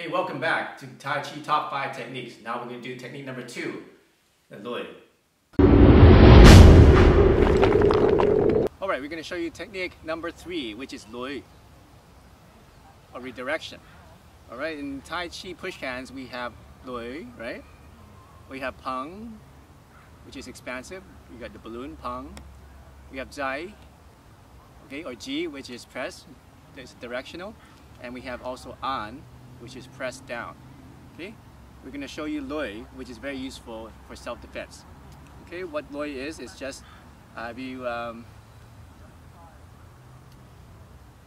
Hey, welcome back to Tai Chi Top 5 Techniques. Now we're going to do technique number two, the Lui. Alright, we're going to show you technique number three, which is Lui, or redirection. Alright, in Tai Chi push hands, we have Lui, right? We have Peng, which is expansive. We got the balloon, Peng. We have Zai, okay, or Ji, which is press, it's directional. And we have also An, which is pressed down. Okay, we're going to show you Lui, which is very useful for self-defense. Okay, what Lui is, is just uh, if you um,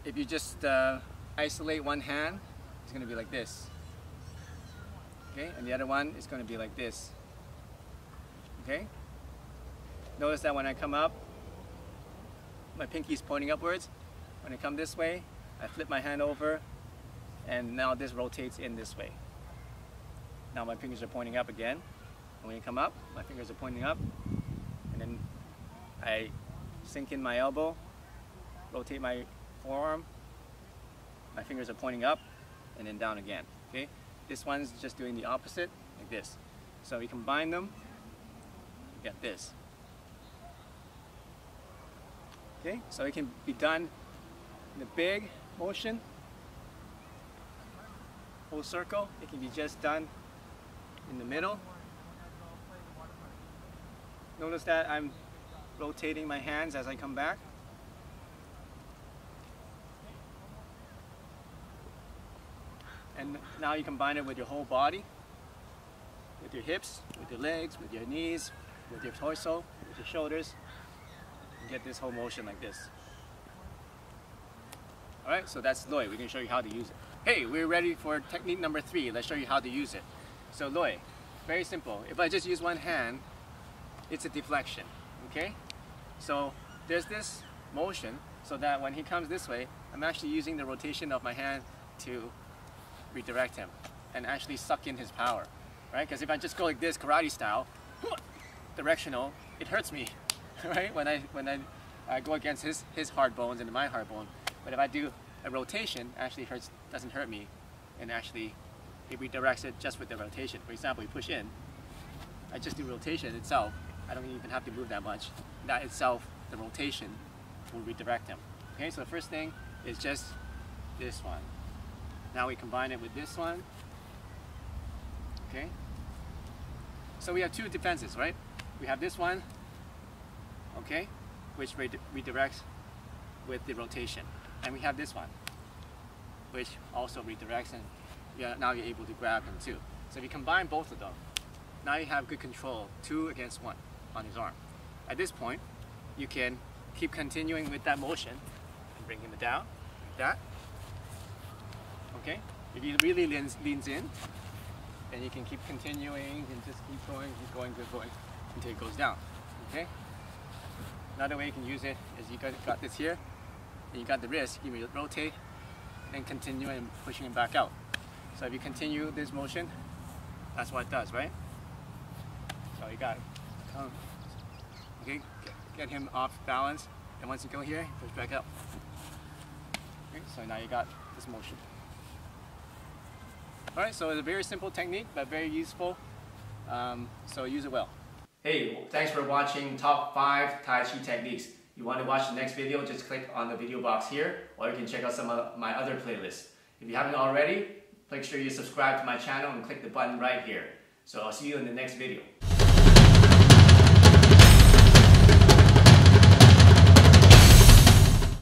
if you just uh, isolate one hand, it's going to be like this. Okay, and the other one is going to be like this. Okay? Notice that when I come up, my pinky is pointing upwards. When I come this way, I flip my hand over, and now this rotates in this way. Now my fingers are pointing up again. And when you come up, my fingers are pointing up, and then I sink in my elbow, rotate my forearm, my fingers are pointing up, and then down again. Okay? This one's just doing the opposite, like this. So we combine them, you get this. Okay, so it can be done in a big motion, full circle. It can be just done in the middle. Notice that I'm rotating my hands as I come back. And now you combine it with your whole body, with your hips, with your legs, with your knees, with your torso, with your shoulders, and get this whole motion like this. Alright, so that's Lui. We're going to show you how to use it. Hey, we're ready for technique number three. Let's show you how to use it. So Lui, very simple. If I just use one hand, it's a deflection, okay? So there's this motion so that when he comes this way, I'm actually using the rotation of my hand to redirect him and actually suck in his power, right? Because if I just go like this, karate style, directional, it hurts me, right? When I when I uh, go against his his hard bones and my hard bone. But if I do a rotation, actually hurts doesn't hurt me, and actually it redirects it just with the rotation. For example, you push in, I just do rotation itself. I don't even have to move that much. That itself, the rotation, will redirect him. Okay, so the first thing is just this one. Now we combine it with this one. Okay. So we have two defenses, right? We have this one, okay, which redirects with the rotation. And we have this one, which also redirects and yeah, now you're able to grab him too. So if you combine both of them, now you have good control, two against one on his arm. At this point, you can keep continuing with that motion and bring him down, like that. Okay? If he really leans, leans in, then you can keep continuing and just keep going, keep going, keep going until it goes down. Okay? Another way you can use it is you got, got this here, and you got the wrist, you rotate, and continue and pushing it back out. So if you continue this motion, that's what it does, right? So you got. Come. Okay, get, him off balance, and once you go here, push back up. Okay, so now you got this motion. Alright, so it's a very simple technique, but very useful. Um, so use it well. Hey, thanks for watching Top 5 Tai Chi Techniques. You want to watch the next video, just click on the video box here, or you can check out some of my other playlists. If you haven't already, make sure you subscribe to my channel and click the button right here. So I'll see you in the next video.